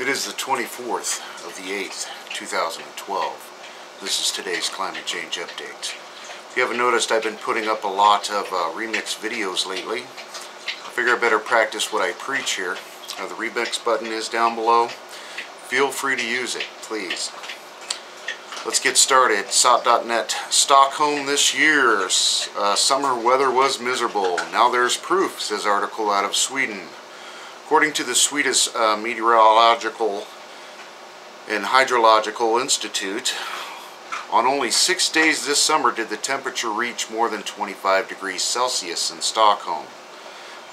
It is the 24th of the 8th, 2012. This is today's climate change update. If you haven't noticed, I've been putting up a lot of uh, remix videos lately. I figure I better practice what I preach here. Uh, the remix button is down below. Feel free to use it, please. Let's get started. SOT.net. Stockholm this year. Uh, summer weather was miserable. Now there's proof, says article out of Sweden. According to the Swedish uh, Meteorological and Hydrological Institute, on only six days this summer did the temperature reach more than 25 degrees Celsius in Stockholm.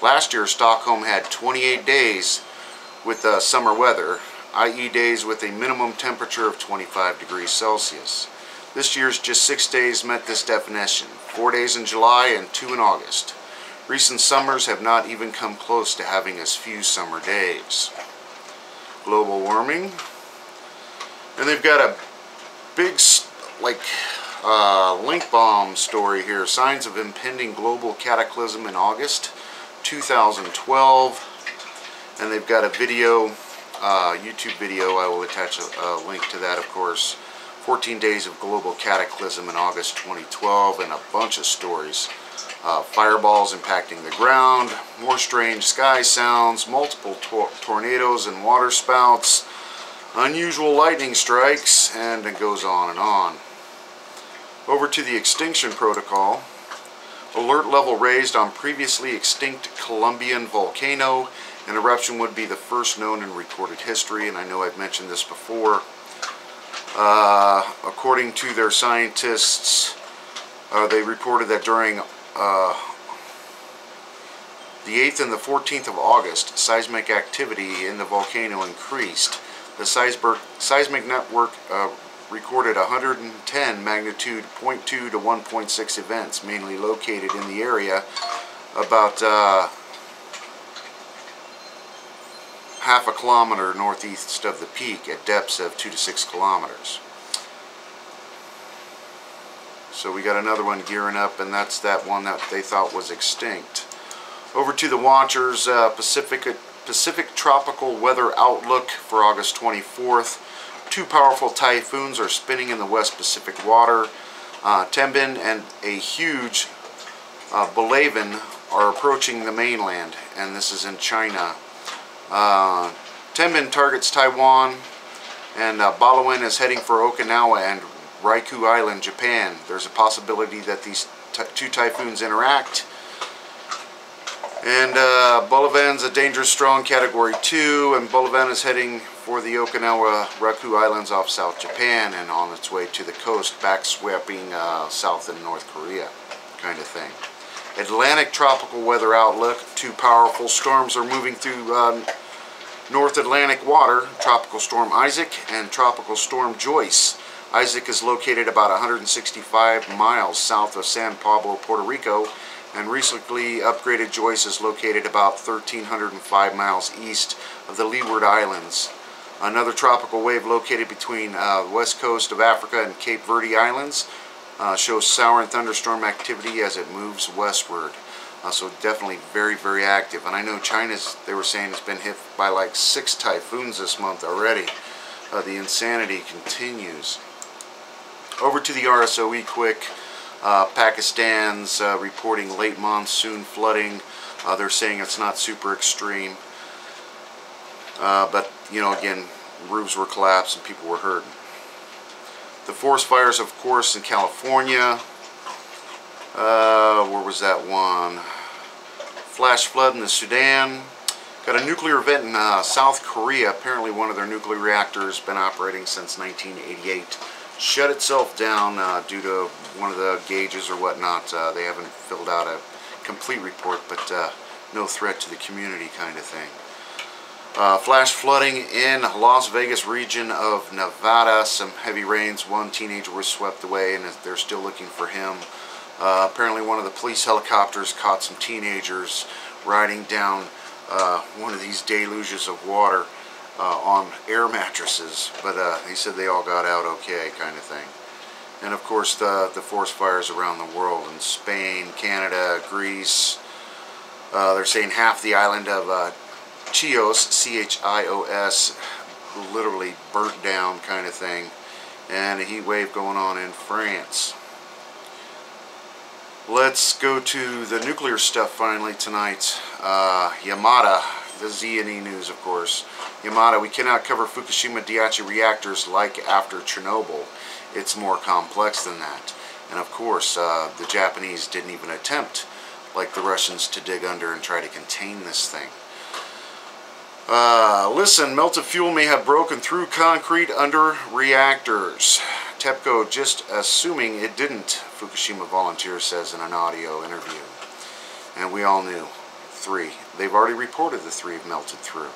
Last year, Stockholm had 28 days with uh, summer weather, i.e. days with a minimum temperature of 25 degrees Celsius. This year's just six days met this definition, four days in July and two in August. Recent summers have not even come close to having as few summer days. Global warming. And they've got a big, like, uh, link bomb story here. Signs of impending global cataclysm in August 2012. And they've got a video, uh, YouTube video. I will attach a, a link to that, of course. 14 days of global cataclysm in August 2012 and a bunch of stories uh, fireballs impacting the ground, more strange sky sounds, multiple tor tornadoes and water spouts, unusual lightning strikes, and it goes on and on. Over to the extinction protocol. Alert level raised on previously extinct Colombian volcano. An eruption would be the first known in recorded history, and I know I've mentioned this before. Uh, according to their scientists, uh, they reported that during uh, the 8th and the 14th of August, seismic activity in the volcano increased. The seismic network uh, recorded 110 magnitude 0.2 to 1.6 events, mainly located in the area about uh, half a kilometer northeast of the peak at depths of 2 to 6 kilometers. So we got another one gearing up, and that's that one that they thought was extinct. Over to the Watchers uh, Pacific Pacific Tropical Weather Outlook for August 24th. Two powerful typhoons are spinning in the West Pacific water. Uh, Tembin and a huge uh, are approaching the mainland, and this is in China. Uh, Tembin targets Taiwan, and uh, Bolaven is heading for Okinawa and Ryukyu Island, Japan. There's a possibility that these two typhoons interact. And uh, Bolaven's a dangerous strong category 2 and Bolaven is heading for the Okinawa Ryukyu Islands off South Japan and on its way to the coast back sweeping uh, South and North Korea kind of thing. Atlantic tropical weather outlook. Two powerful storms are moving through uh, North Atlantic water. Tropical Storm Isaac and Tropical Storm Joyce. Isaac is located about 165 miles south of San Pablo, Puerto Rico, and recently upgraded Joyce is located about 1,305 miles east of the Leeward Islands. Another tropical wave located between uh, the west coast of Africa and Cape Verde Islands uh, shows shower and thunderstorm activity as it moves westward. Uh, so definitely very, very active. And I know China's, they were saying, it's been hit by like six typhoons this month already. Uh, the insanity continues. Over to the RSOE quick. Uh, Pakistan's uh, reporting late monsoon flooding. Uh, they're saying it's not super extreme. Uh, but, you know, again, roofs were collapsed and people were hurt. The forest fires, of course, in California. Uh, where was that one? Flash flood in the Sudan. Got a nuclear event in uh, South Korea. Apparently one of their nuclear reactors been operating since 1988 shut itself down uh, due to one of the gauges or whatnot. Uh, they haven't filled out a complete report, but uh, no threat to the community kind of thing. Uh, flash flooding in Las Vegas region of Nevada. Some heavy rains. One teenager was swept away and they're still looking for him. Uh, apparently one of the police helicopters caught some teenagers riding down uh, one of these deluges of water uh, on air mattresses, but uh, he said they all got out okay, kind of thing. And of course, the the forest fires around the world in Spain, Canada, Greece. Uh, they're saying half the island of uh, Chios, C-H-I-O-S, literally burnt down kind of thing. And a heat wave going on in France. Let's go to the nuclear stuff finally tonight. Uh, Yamada, the ENE news of course. Yamada, we cannot cover Fukushima Daiichi reactors like after Chernobyl. It's more complex than that. And of course, uh, the Japanese didn't even attempt, like the Russians, to dig under and try to contain this thing. Uh, listen, melted fuel may have broken through concrete under reactors. TEPCO just assuming it didn't, Fukushima volunteer says in an audio interview. And we all knew. Three. They've already reported the three have melted through.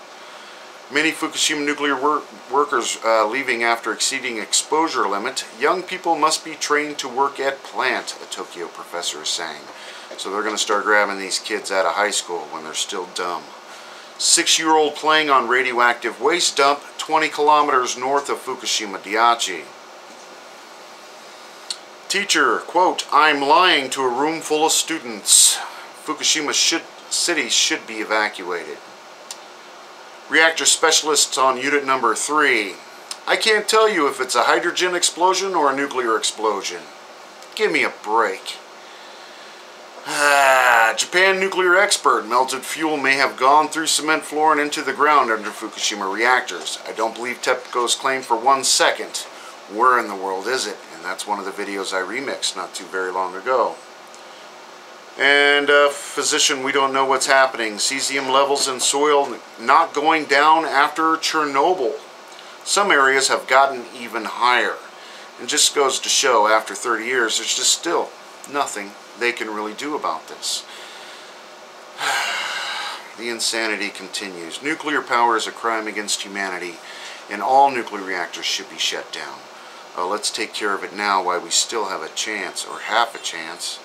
Many Fukushima nuclear wor workers uh, leaving after exceeding exposure limit. Young people must be trained to work at plant, a Tokyo professor is saying. So they're going to start grabbing these kids out of high school when they're still dumb. Six-year-old playing on radioactive waste dump 20 kilometers north of Fukushima Daiichi. Teacher, quote, I'm lying to a room full of students. Fukushima should, city should be evacuated. Reactor specialists on unit number three. I can't tell you if it's a hydrogen explosion or a nuclear explosion. Give me a break. Ah, Japan nuclear expert. Melted fuel may have gone through cement floor and into the ground under Fukushima reactors. I don't believe TEPCO's claim for one second. Where in the world is it? and that's one of the videos I remixed not too very long ago. And uh, physician, we don't know what's happening. Cesium levels in soil not going down after Chernobyl. Some areas have gotten even higher. And just goes to show, after 30 years, there's just still nothing they can really do about this. the insanity continues. Nuclear power is a crime against humanity, and all nuclear reactors should be shut down. Uh, let's take care of it now while we still have a chance, or half a chance.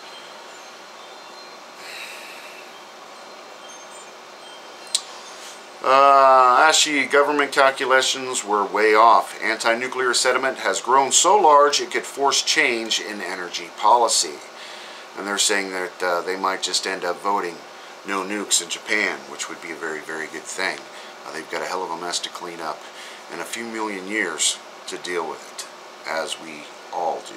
Uh, Asahi government calculations were way off. Anti-nuclear sentiment has grown so large it could force change in energy policy. And they're saying that uh, they might just end up voting no nukes in Japan, which would be a very, very good thing. Uh, they've got a hell of a mess to clean up and a few million years to deal with it as we all do.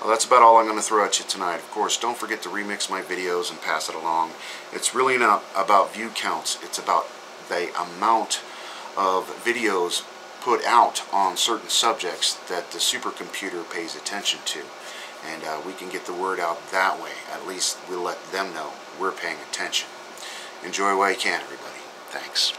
Well, that's about all I'm going to throw at you tonight. Of course, don't forget to remix my videos and pass it along. It's really not about view counts. It's about the amount of videos put out on certain subjects that the supercomputer pays attention to. And uh, we can get the word out that way. At least we'll let them know we're paying attention. Enjoy while you can, everybody. Thanks.